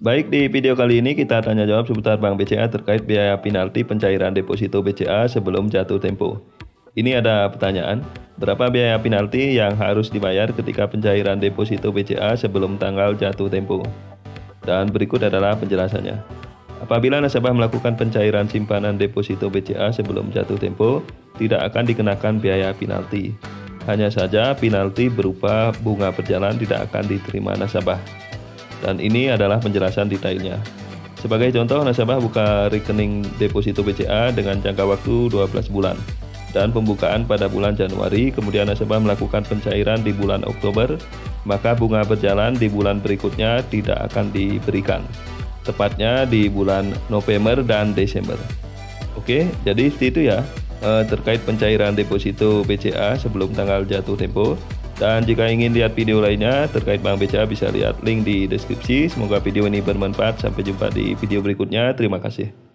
Baik, di video kali ini kita tanya jawab seputar Bank BCA terkait biaya penalti pencairan deposito BCA sebelum jatuh tempo. Ini ada pertanyaan, berapa biaya penalti yang harus dibayar ketika pencairan deposito BCA sebelum tanggal jatuh tempo? Dan berikut adalah penjelasannya. Apabila nasabah melakukan pencairan simpanan deposito BCA sebelum jatuh tempo, tidak akan dikenakan biaya penalti. Hanya saja penalti berupa bunga perjalanan tidak akan diterima nasabah dan ini adalah penjelasan detailnya. Sebagai contoh, nasabah buka rekening deposito BCA dengan jangka waktu 12 bulan dan pembukaan pada bulan Januari, kemudian nasabah melakukan pencairan di bulan Oktober, maka bunga berjalan di bulan berikutnya tidak akan diberikan, tepatnya di bulan November dan Desember. Oke, jadi itu ya eh, terkait pencairan deposito BCA sebelum tanggal jatuh tempo. Dan jika ingin lihat video lainnya terkait Bank BCA bisa lihat link di deskripsi. Semoga video ini bermanfaat. Sampai jumpa di video berikutnya. Terima kasih.